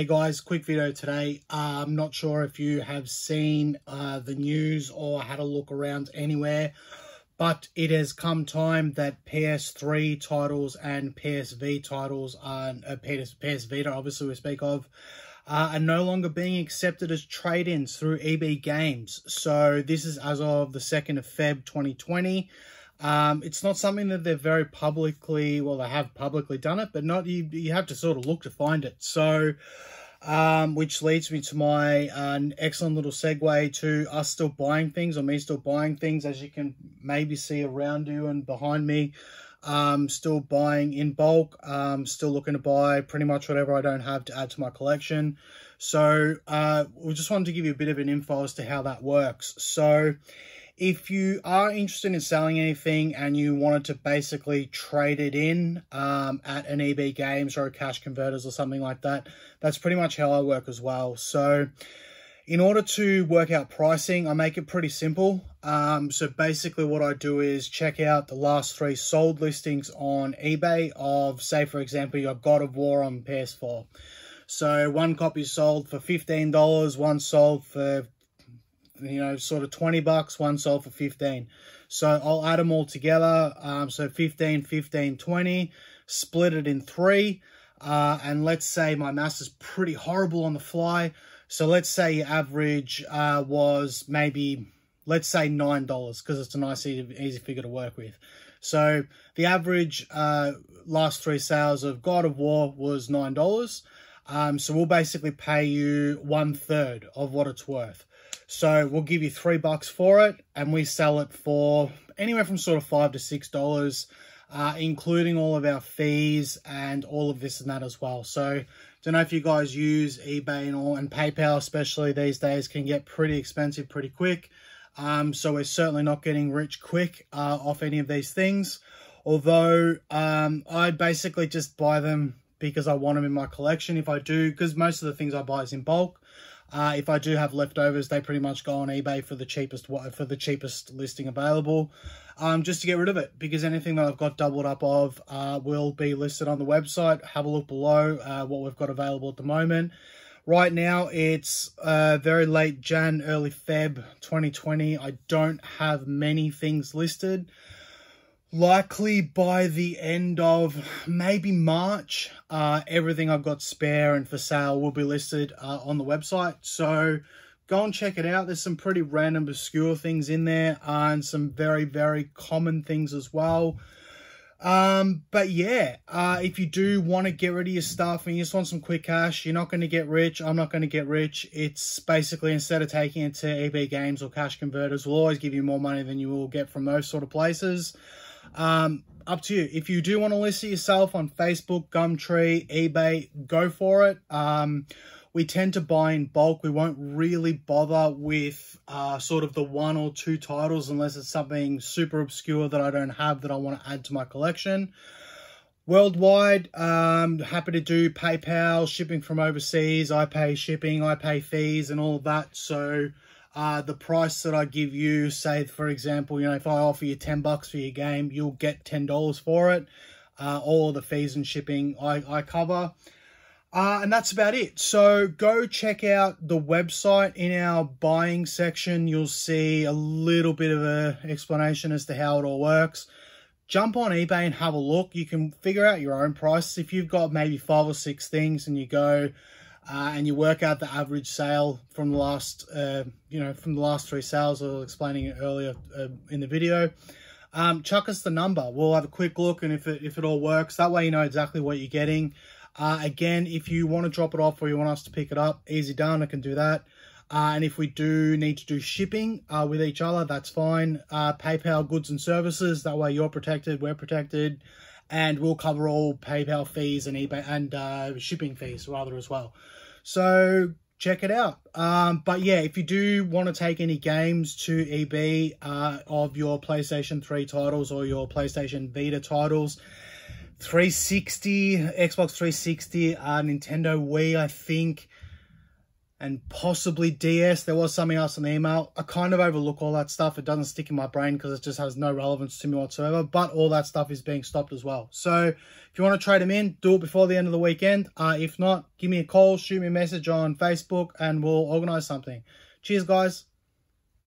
Hey guys, quick video today. Uh, I'm not sure if you have seen uh, the news or had a look around anywhere, but it has come time that PS3 titles and PSV titles, are, uh, PS, PS Vita obviously we speak of, uh, are no longer being accepted as trade-ins through EB Games. So this is as of the 2nd of Feb 2020. Um, it's not something that they're very publicly, well, they have publicly done it, but not you. You have to sort of look to find it. So, um, which leads me to my uh, excellent little segue to us still buying things, or me still buying things, as you can maybe see around you and behind me. Um, still buying in bulk. Um, still looking to buy pretty much whatever I don't have to add to my collection. So, uh, we just wanted to give you a bit of an info as to how that works. So if you are interested in selling anything and you wanted to basically trade it in um, at an EB Games or a Cash Converters or something like that, that's pretty much how I work as well. So in order to work out pricing, I make it pretty simple. Um, so basically what I do is check out the last three sold listings on eBay of, say, for example, your God of War on PS4. So one copy sold for $15, one sold for you know, sort of 20 bucks, one sold for 15. So I'll add them all together. Um, so 15, 15, 20, split it in three. Uh, and let's say my mass is pretty horrible on the fly. So let's say your average uh, was maybe, let's say $9 because it's a nice, easy, easy figure to work with. So the average uh, last three sales of God of War was $9. Um, so we'll basically pay you one third of what it's worth. So we'll give you three bucks for it and we sell it for anywhere from sort of five to six dollars, uh, including all of our fees and all of this and that as well. So don't know if you guys use eBay and all and PayPal especially these days can get pretty expensive pretty quick. Um, so we're certainly not getting rich quick uh, off any of these things. Although um, I basically just buy them because I want them in my collection. If I do, because most of the things I buy is in bulk. Uh, if I do have leftovers, they pretty much go on eBay for the cheapest for the cheapest listing available, um, just to get rid of it. Because anything that I've got doubled up of uh, will be listed on the website. Have a look below uh, what we've got available at the moment. Right now, it's uh, very late Jan, early Feb 2020. I don't have many things listed likely by the end of maybe March, uh, everything I've got spare and for sale will be listed uh, on the website. So go and check it out. There's some pretty random, obscure things in there uh, and some very, very common things as well. Um, but yeah, uh, if you do want to get rid of your stuff and you just want some quick cash, you're not going to get rich. I'm not going to get rich. It's basically instead of taking it to EB Games or Cash Converters, will always give you more money than you will get from those sort of places. Um, up to you. If you do want to list it yourself on Facebook, Gumtree, eBay, go for it. Um, we tend to buy in bulk. We won't really bother with uh, sort of the one or two titles unless it's something super obscure that I don't have that I want to add to my collection. Worldwide, um, happy to do PayPal, shipping from overseas. I pay shipping, I pay fees and all of that. So uh, the price that I give you, say, for example, you know, if I offer you 10 bucks for your game, you'll get $10 for it. Uh, all the fees and shipping I, I cover. Uh, and that's about it. So go check out the website in our buying section. You'll see a little bit of a explanation as to how it all works. Jump on eBay and have a look. You can figure out your own prices. If you've got maybe five or six things and you go, uh, and you work out the average sale from the last, uh, you know, from the last three sales. I was explaining it earlier uh, in the video. Um, chuck us the number. We'll have a quick look, and if it if it all works, that way you know exactly what you're getting. Uh, again, if you want to drop it off or you want us to pick it up, easy done. I can do that. Uh, and if we do need to do shipping uh, with each other, that's fine. PayPal goods and services. That way you're protected, we're protected and we'll cover all PayPal fees and eBay and uh, shipping fees rather as well. So check it out. Um, but yeah, if you do want to take any games to EB uh, of your PlayStation 3 titles or your PlayStation Vita titles, 360, Xbox 360, uh, Nintendo Wii, I think, and possibly DS. There was something else in the email. I kind of overlook all that stuff. It doesn't stick in my brain because it just has no relevance to me whatsoever. But all that stuff is being stopped as well. So if you want to trade them in, do it before the end of the weekend. Uh, if not, give me a call, shoot me a message on Facebook, and we'll organize something. Cheers, guys.